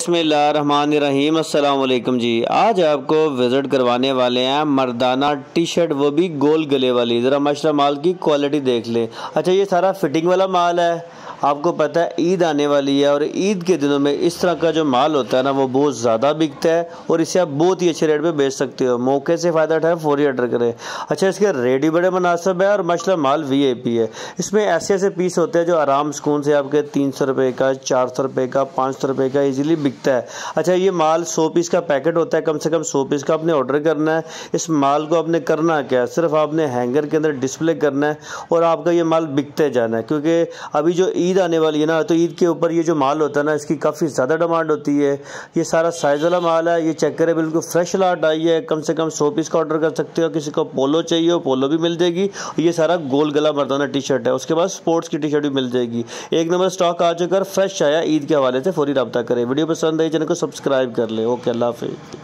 बसमीम अल्लाम जी। आज आपको विज़िट करवाने वाले हैं मर्दाना टी शर्ट वो भी गोल गले वाली। ज़रा माशरा माल की क्वालिटी देख लें। अच्छा ये सारा फिटिंग वाला माल है। आपको पता है, ईद आने वाली है और ईद के दिनों में इस तरह का जो माल होता है ना, वो बहुत ज़्यादा बिकता है और इसे आप बहुत ही अच्छे रेट पे बेच सकते हो। मौके से फ़ायदा उठाए, फौरी ऑर्डर करें। अच्छा इसके रेट भी बड़े मुनासिब है और मसला माल वी ए पी है। इसमें ऐसे ऐसे पीस होते हैं जो आराम सुकून से आपके तीन सौ रुपये का, चार सौ रुपये का, पाँच सौ रुपये का ईजिली बिकता है। अच्छा ये माल सौ पीस का पैकेट होता है, कम से कम सौ पीस का आपने ऑर्डर करना है। इस माल को आपने करना क्या? है सिर्फ़ आपने हैंगर के अंदर डिस्प्ले करना है और आपका ये माल बिकते जाना है। क्योंकि अभी जो ईद आने वाली है ना तो ईद के ऊपर ये जो माल होता है ना, इसकी काफ़ी ज़्यादा डिमांड होती है। ये सारा साइज़ वाला माल है, ये चेक करें, बिल्कुल फ्रेश लाट आई है। कम से कम सौ पीस का ऑर्डर कर सकते हो, किसी को पोलो चाहिए हो पोलो भी मिल जाएगी। ये सारा गोल गला मर्दाना टी शर्ट है, उसके बाद स्पोर्ट्स की टी शर्ट भी मिल जाएगी। एक नंबर स्टॉक आ चुका फ्रेश आया ईद के हवाले से, फौरी रब्ता करें। वीडियो पसंद आई चैनल को सब्सक्राइब कर ले। ओके अल्लाह हाफिज़।